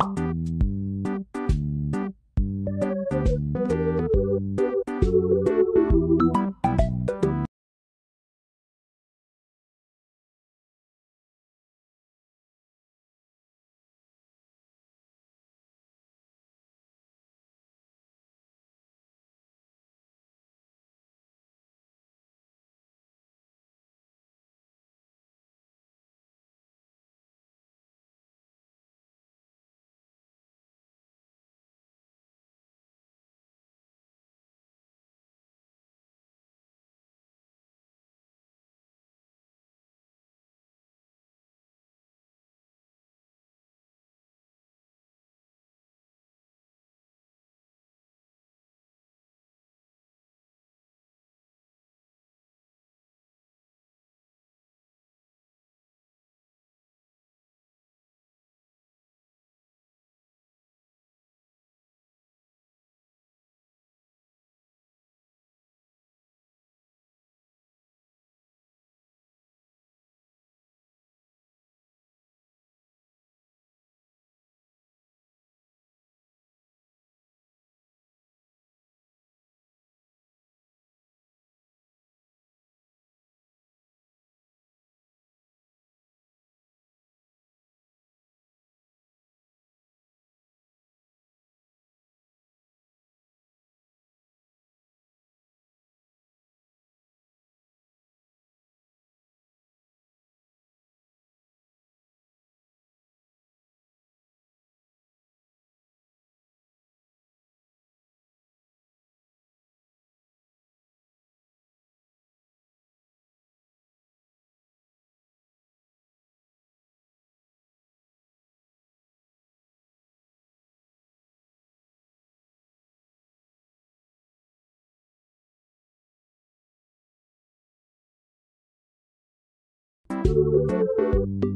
あ! You